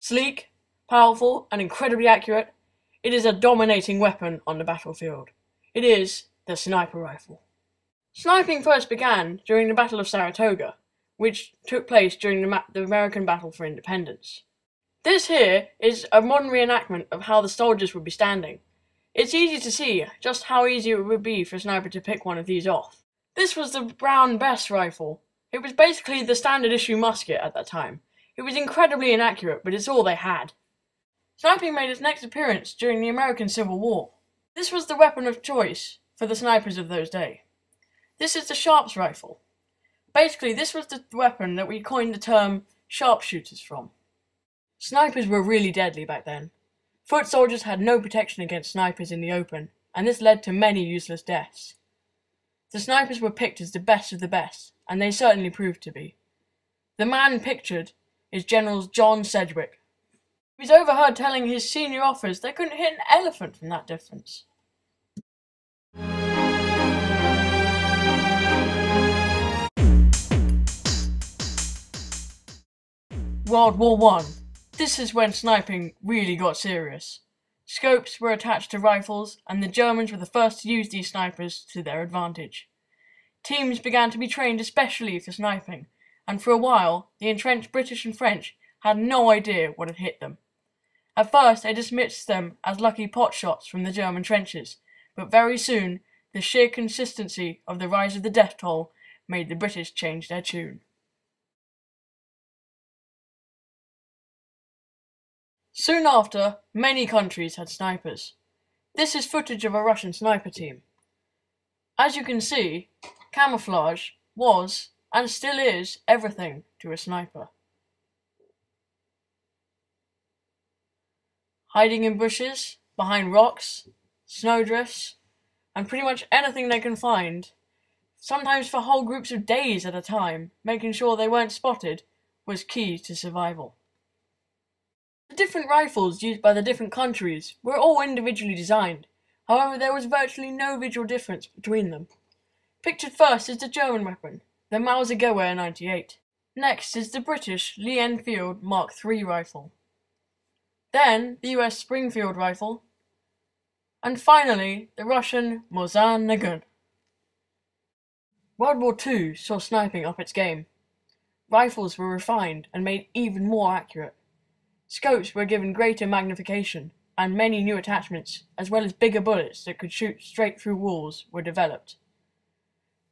Sleek, powerful, and incredibly accurate, it is a dominating weapon on the battlefield. It is the sniper rifle. Sniping first began during the Battle of Saratoga, which took place during the, the, American Battle for Independence. This here is a modern reenactment of how the soldiers would be standing. It's easy to see just how easy it would be for a sniper to pick one of these off. This was the Brown Bess rifle. It was basically the standard issue musket at that time. It was incredibly inaccurate, but it's all they had. Sniping made its next appearance during the American Civil War. This was the weapon of choice for the snipers of those days. This is the Sharps rifle. Basically, this was the weapon that we coined the term sharpshooters from. Snipers were really deadly back then. Foot soldiers had no protection against snipers in the open, and this led to many useless deaths. The snipers were picked as the best of the best, and they certainly proved to be. The man pictured is General John Sedgwick. He was overheard telling his senior officers they couldn't hit an elephant from that distance. World War One. This is when sniping really got serious. Scopes were attached to rifles, and the Germans were the first to use these snipers to their advantage. Teams began to be trained especially for sniping, and for a while the entrenched British and French had no idea what had hit them. At first they dismissed them as lucky pot shots from the German trenches, but very soon the sheer consistency of the rise of the death toll made the British change their tune. Soon after, many countries had snipers. This is footage of a Russian sniper team. As you can see, camouflage was, and still is, everything to a sniper. Hiding in bushes, behind rocks, snowdrifts, and pretty much anything they can find, sometimes for whole groups of days at a time, making sure they weren't spotted, was key to survival. The different rifles used by the different countries were all individually designed, however there was virtually no visual difference between them. Pictured first is the German weapon, the Mauser-Gewehr 98. Next is the British Lee Enfield Mark III rifle. Then the US Springfield rifle. And finally the Russian Mosin Nagant. World War II saw sniping up its game. Rifles were refined and made even more accurate. Scopes were given greater magnification, and many new attachments, as well as bigger bullets that could shoot straight through walls, were developed.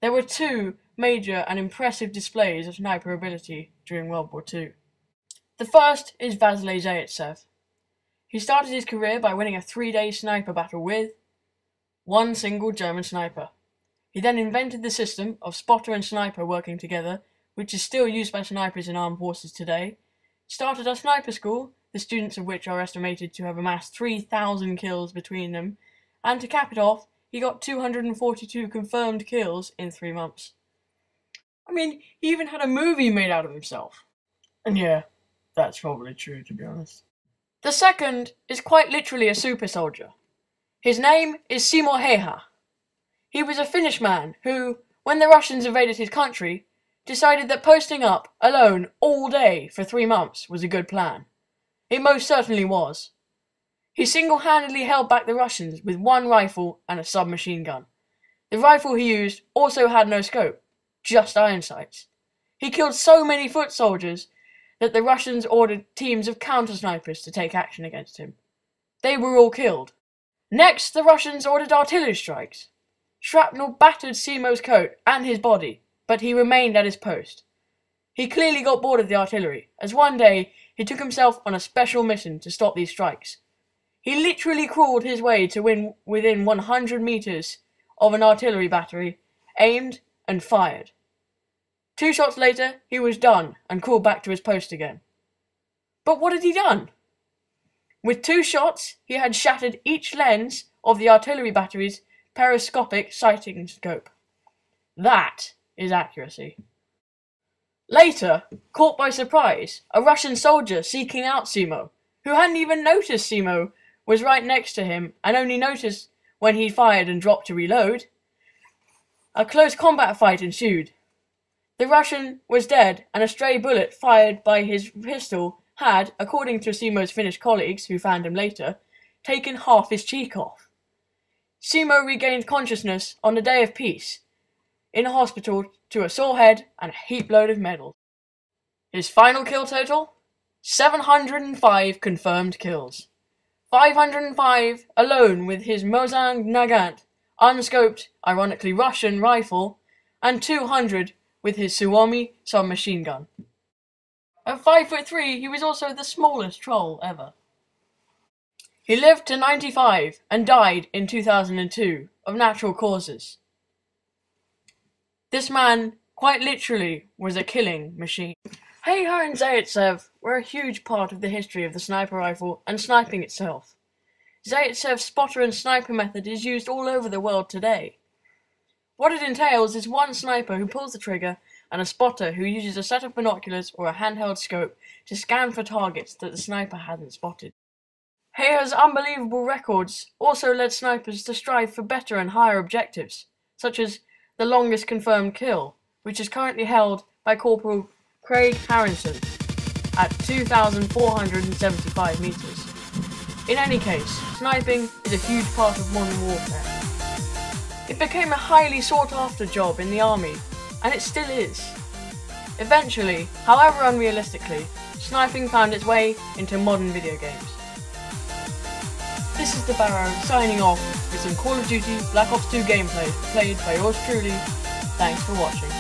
There were two major and impressive displays of sniper ability during World War II. The first is Vasily Zaitsev. He started his career by winning a three-day sniper battle with one single German sniper. He then invented the system of spotter and sniper working together, which is still used by snipers in armed forces today, started a sniper school, the students of which are estimated to have amassed 3,000 kills between them, and to cap it off, he got 242 confirmed kills in three months. I mean, he even had a movie made out of himself. And yeah, that's probably true, to be honest. The second is quite literally a super soldier. His name is Simo Häyhä. He was a Finnish man who, when the Russians invaded his country, decided that posting up alone all day for three months was a good plan. It most certainly was. He single-handedly held back the Russians with one rifle and a submachine gun. The rifle he used also had no scope, just iron sights. He killed so many foot soldiers that the Russians ordered teams of counter-snipers to take action against him. They were all killed. Next, the Russians ordered artillery strikes. Shrapnel battered Simo's coat and his body, but he remained at his post. He clearly got bored of the artillery, as one day he took himself on a special mission to stop these strikes. He literally crawled his way to win within 100 meters of an artillery battery, aimed and fired. Two shots later, he was done and called back to his post again. But what had he done? With two shots, he had shattered each lens of the artillery battery's periscopic sighting scope. That is accuracy. Later, caught by surprise, a Russian soldier seeking out Simo, who hadn't even noticed Simo was right next to him and only noticed when he fired and dropped to reload. A close combat fight ensued. The Russian was dead and a stray bullet fired by his pistol had, according to Simo's Finnish colleagues who found him later, taken half his cheek off. Simo regained consciousness on the day of peace, in a hospital to a sore head and a heap load of medals. His final kill total? 705 confirmed kills. 505 alone with his Mosin Nagant, unscoped, ironically Russian rifle, and 200 with his Suomi submachine gun. At 5 foot 3, he was also the smallest troll ever. He lived to 95 and died in 2002 of natural causes. This man, quite literally, was a killing machine. Häyhä and Zaitsev were a huge part of the history of the sniper rifle and sniping itself. Zaitsev's spotter and sniper method is used all over the world today. What it entails is one sniper who pulls the trigger and a spotter who uses a set of binoculars or a handheld scope to scan for targets that the sniper hasn't spotted. Häyhä's unbelievable records also led snipers to strive for better and higher objectives, such as the longest confirmed kill, which is currently held by Corporal Craig Harrison at 2,475 metres. In any case, sniping is a huge part of modern warfare. It became a highly sought after job in the army, and it still is. Eventually, however unrealistically, sniping found its way into modern video games. This is the Barrow signing off with some Call of Duty Black Ops 2 gameplay played by yours truly. Thanks for watching.